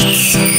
Yes.